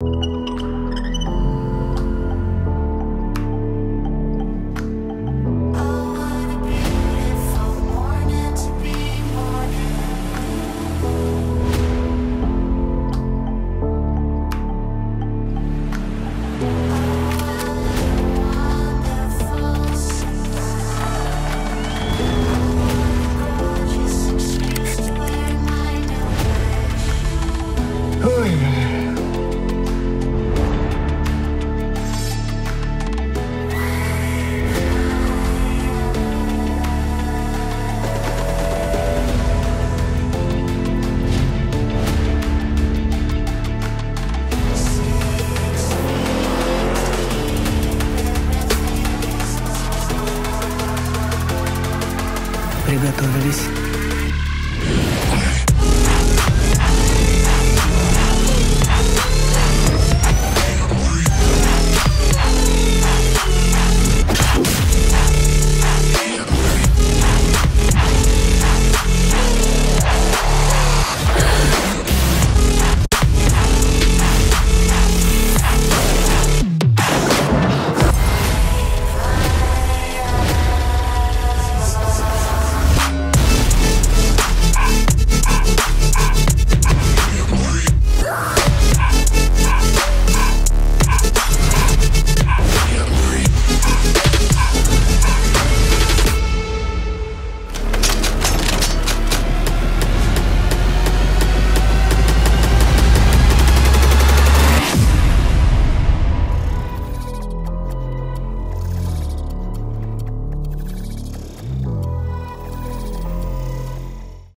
you. Приготовились.